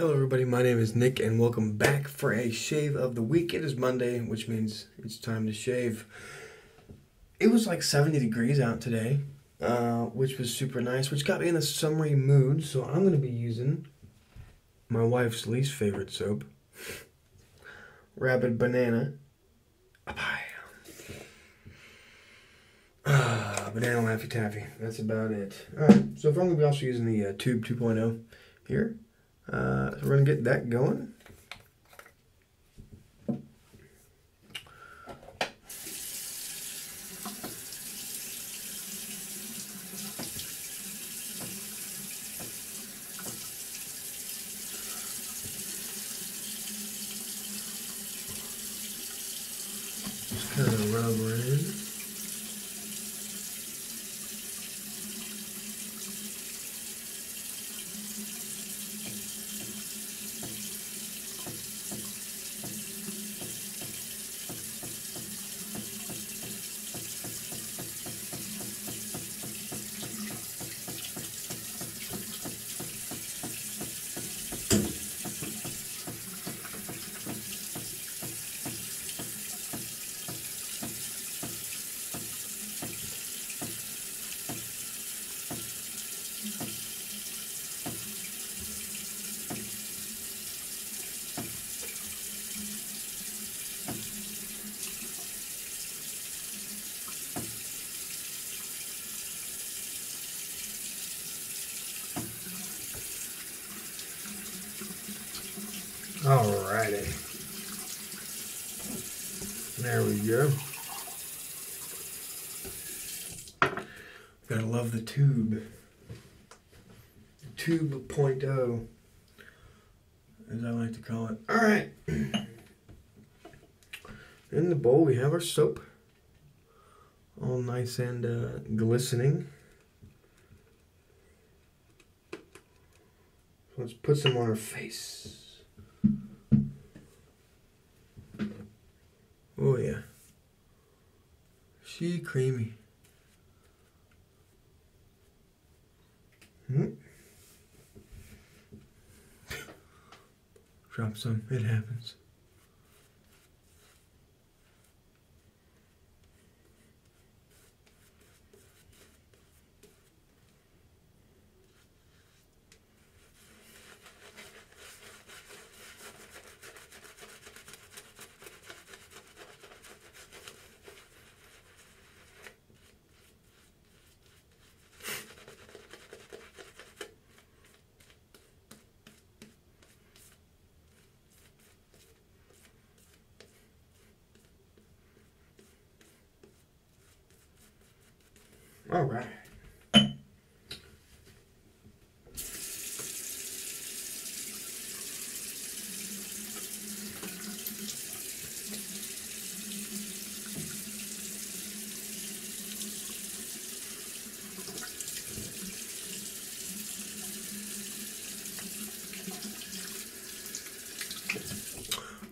Hello, everybody. My name is Nick, and welcome back for a shave of the week. It is Monday, which means it's time to shave. It was like 70 degrees out today, uh, which was super nice, which got me in a summery mood. So I'm going to be using my wife's least favorite soap, Rabid Banana. Bye. Ah, banana Laffy Taffy. That's about it. Alright, so far I'm going to be also using the uh, Tube 2.0 here. Uh, so we're going to get that going. Just kind of rub her in. Alrighty. There we go. Gotta love the tube. Tube point oh, as I like to call it. Alright. In the bowl we have our soap. All nice and uh, glistening. Let's put some on our face. Oh yeah. She creamy. Hmm. Drop some. It happens. All right.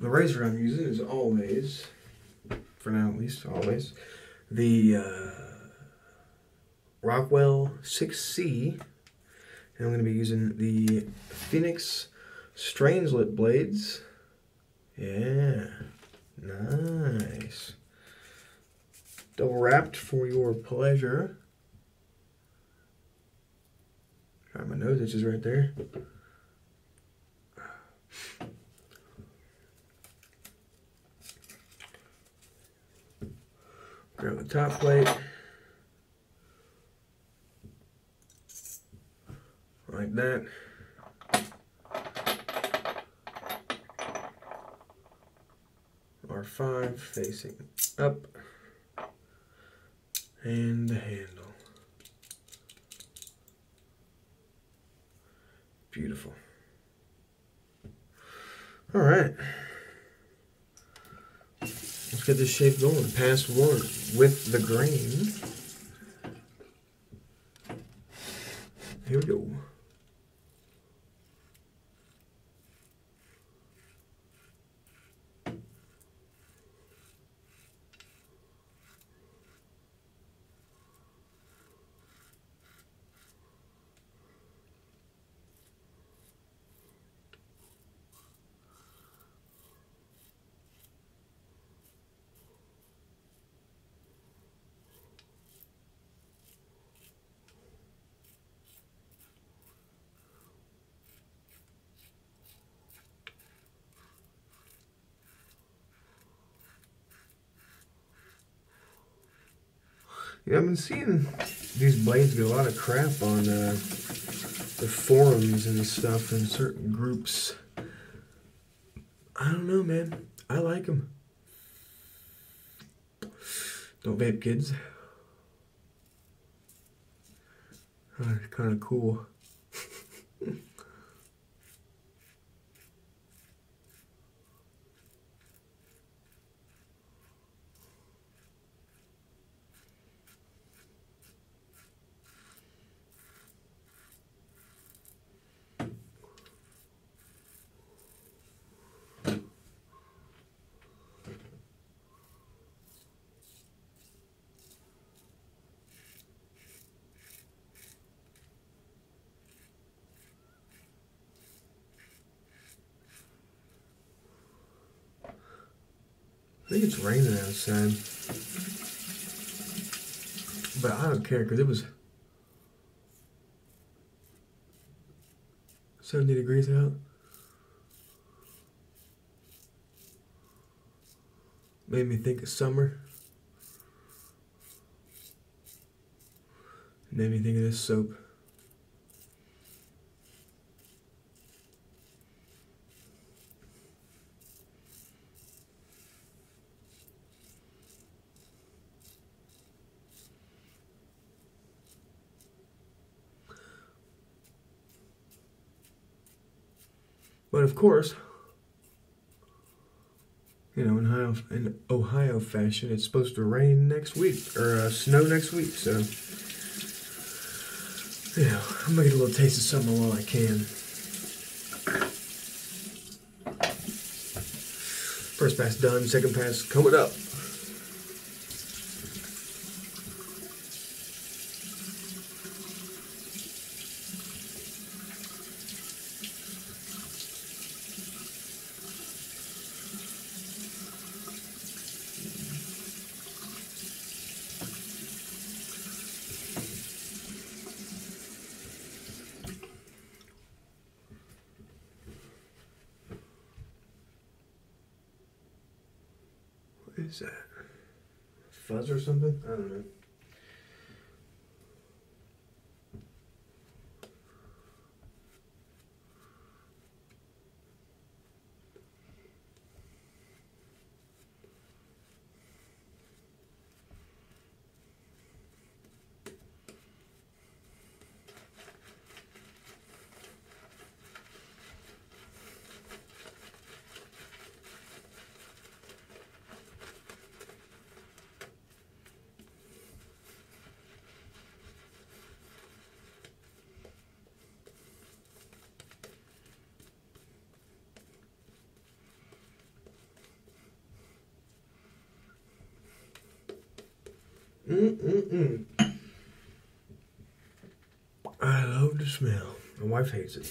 The razor I'm using is always, for now at least, always, the uh, Rockwell 6C. And I'm going to be using the Phoenix Strangelet blades. Yeah, nice. Double wrapped for your pleasure. Got my nose itches right there. Grab the top plate. like that. R5 facing up and the handle. Beautiful. All right. Let's get this shape going. Pass one with the grain. Here we go. Yeah, I've been seeing these blades get a lot of crap on uh, the forums and stuff in certain groups. I don't know, man. I like them. Don't vape, kids. Uh, kind of cool. I think it's raining outside. But I don't care because it was 70 degrees out. Made me think of summer. Made me think of this soap. But of course, you know, in Ohio, in Ohio fashion, it's supposed to rain next week or uh, snow next week. So, know, I'm gonna get a little taste of summer while I can. First pass done, second pass coming up. Is that? Fuzz or something? I don't know. Mm-mm-mm. I love the smell. My wife hates it.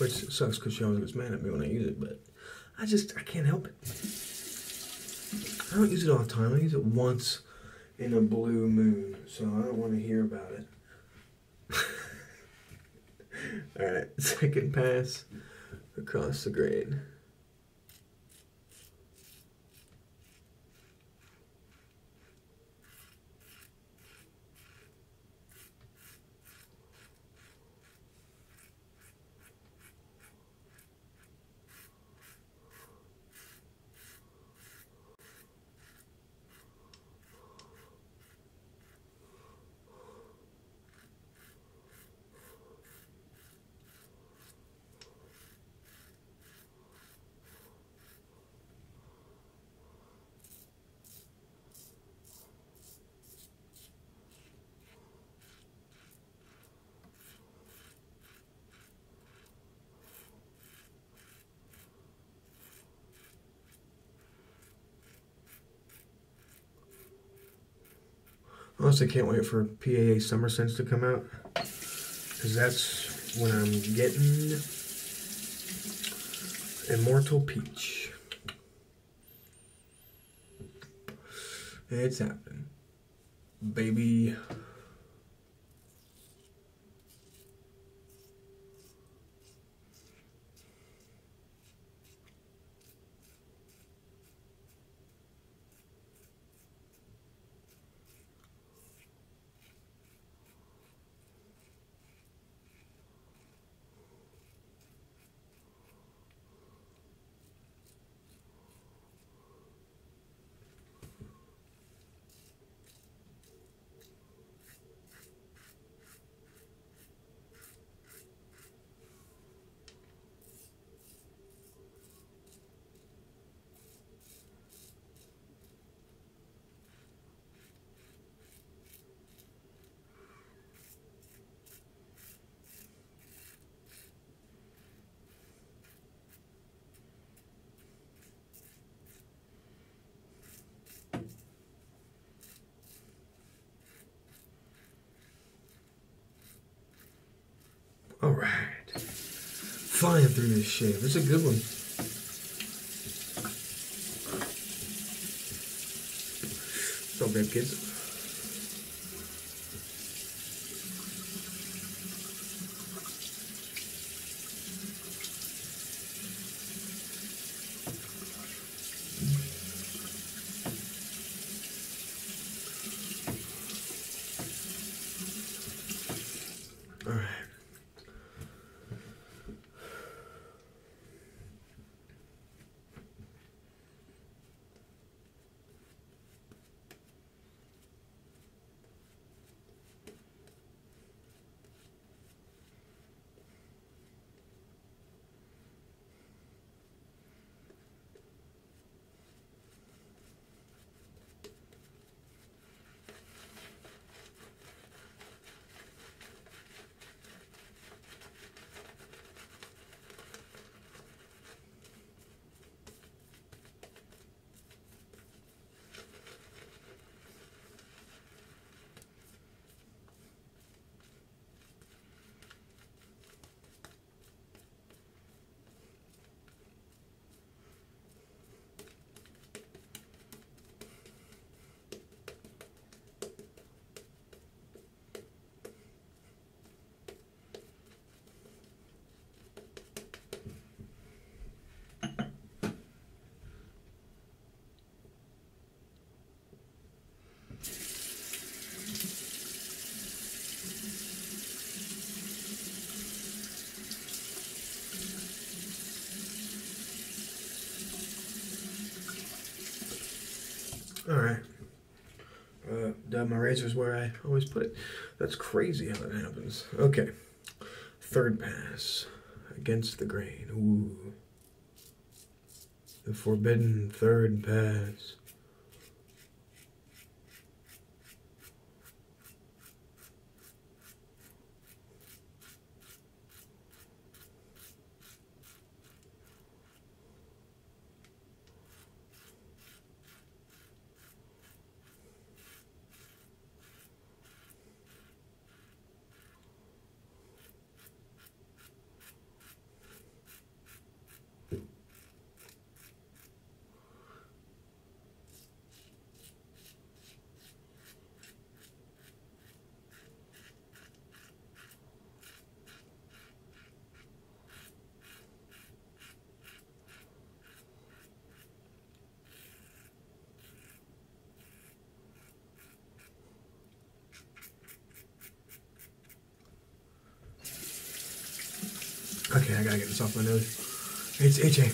Which sucks because she always gets mad at me when I use it, but I just, I can't help it. I don't use it all the time. I use it once in a blue moon, so I don't want to hear about it. Alright, second pass across the grade. Honestly, can't wait for PAA Summer Scents to come out. Because that's when I'm getting Immortal Peach. It's happening. Baby. Right. Flying through this shave. It's a good one. So good, kids. All right. Uh, dab my razors where I always put it. That's crazy how that happens. Okay. Third pass. Against the grain. Ooh. The forbidden third pass. Okay, I gotta get this off my nose. It's itchy.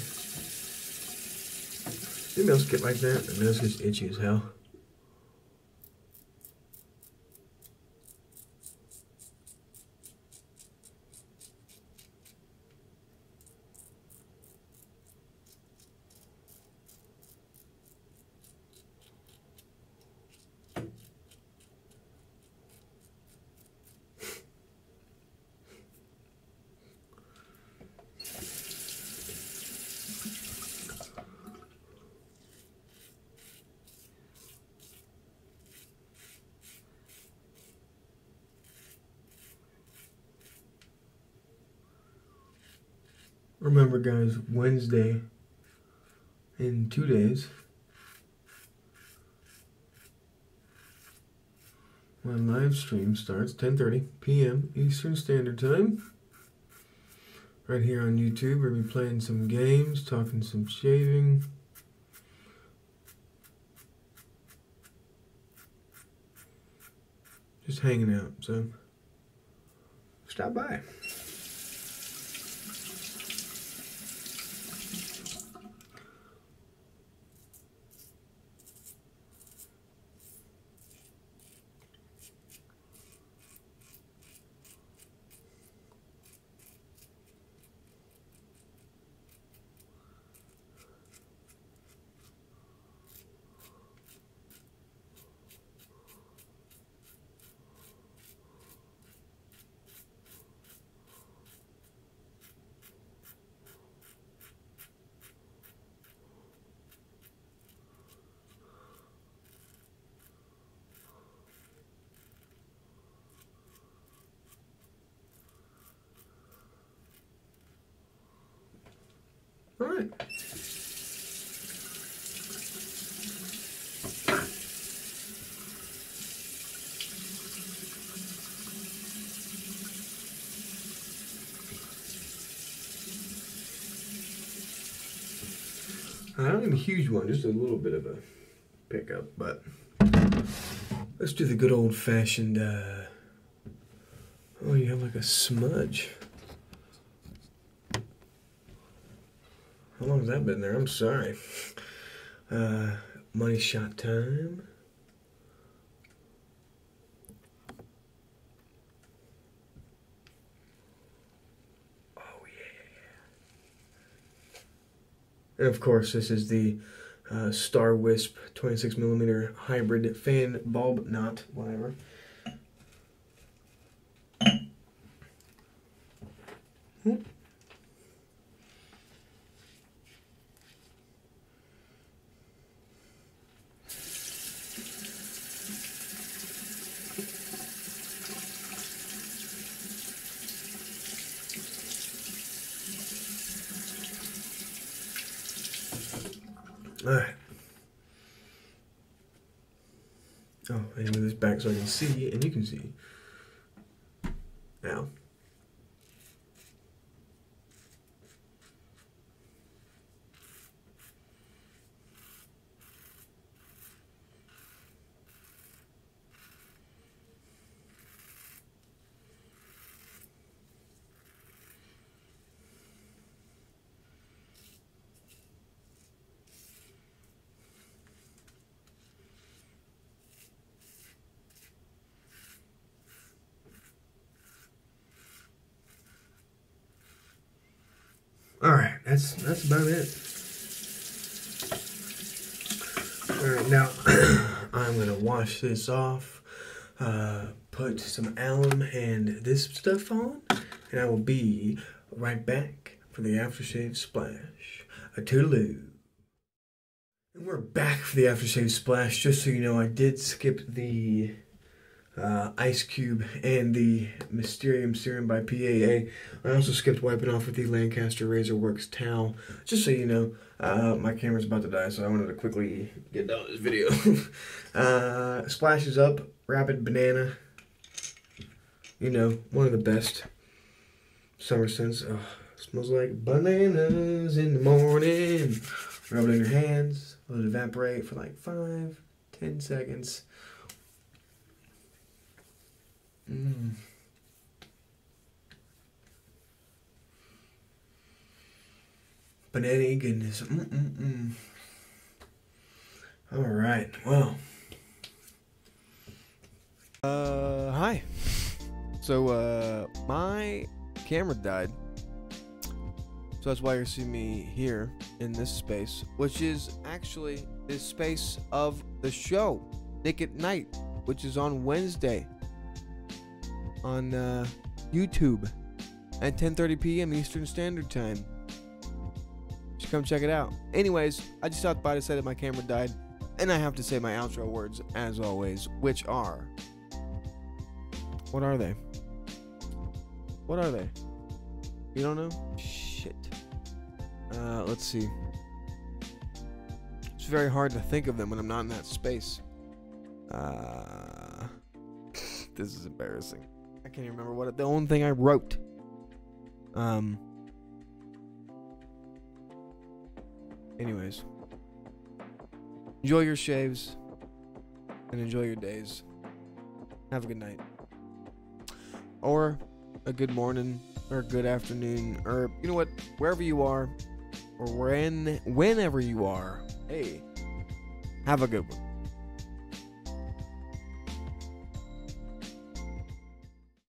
Maybe I'll skip like that. The nose gets itchy as hell. Remember, guys, Wednesday in two days, my live stream starts 10:30 p.m. Eastern Standard Time. Right here on YouTube, we'll be playing some games, talking some shaving. Just hanging out, so stop by. Right. Not a huge one, just a little bit of a pickup, but let's do the good old fashioned. Uh, oh, you have like a smudge. Has that been there? I'm sorry. Uh, money shot time. Oh, and of course, this is the uh, Star Wisp 26 millimeter hybrid fan bulb knot, whatever. All right. Oh, I move this back so I can see, and you can see. Now. All right, that's that's about it. All right, now I'm gonna wash this off, uh, put some alum and this stuff on, and I will be right back for the aftershave splash. A toodaloo. And we're back for the aftershave splash. Just so you know, I did skip the uh, Ice Cube and the Mysterium Serum by PAA. I also skipped wiping off with the Lancaster Razor Works towel. Just so you know, uh, my camera's about to die, so I wanted to quickly get done this video. uh, splashes up, Rabid Banana. You know, one of the best summer scents. Oh, smells like bananas in the morning. Rub it in your hands, let it evaporate for like five, ten seconds. Mm. Banana goodness. Mm-mm-mm. All right. Well. Uh, hi. So, uh, my camera died. So that's why you're seeing me here in this space, which is actually the space of the show, Nick at Night, which is on Wednesday on uh, YouTube at 10:30 p.m. Eastern Standard Time. Should come check it out. Anyways, I just stopped by to say that my camera died, and I have to say my outro words as always, which are. What are they? What are they? You don't know? Shit. Uh, let's see. It's very hard to think of them when I'm not in that space. Uh, this is embarrassing. Can't even remember what the only thing I wrote. Um. Anyways, enjoy your shaves and enjoy your days. Have a good night, or a good morning, or a good afternoon, or you know what, wherever you are, or when, whenever you are. Hey, have a good one.